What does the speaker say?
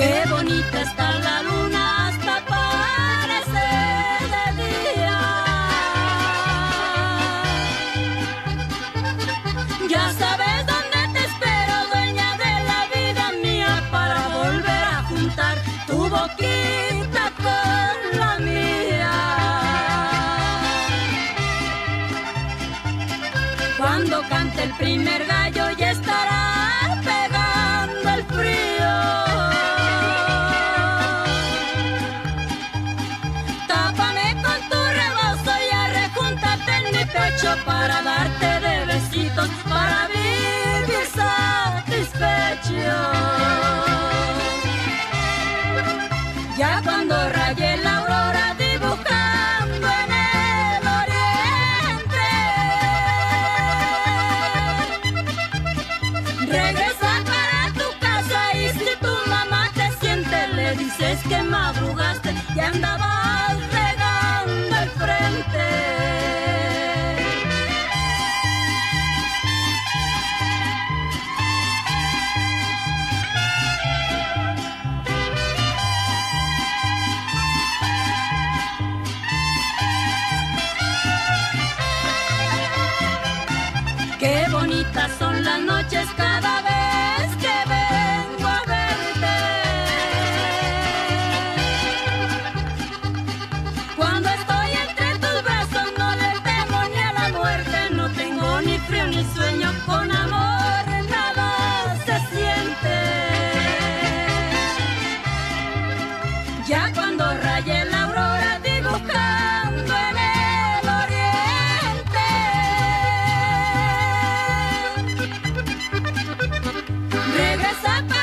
Qué bonita está la luna hasta parecer de día. Ya sabes dónde te espero, dueña de la vida mía, para volver a juntar tu boquita con la mía. Cuando cante el primer gallo ya estará para darte de besitos, para vivir satisfecho. Ya cuando raye la aurora dibujando en el oriente. Regresa para tu casa y si tu mamá te siente le dices que madrugaste y andabas bonitas son las noches cada vez essa parte.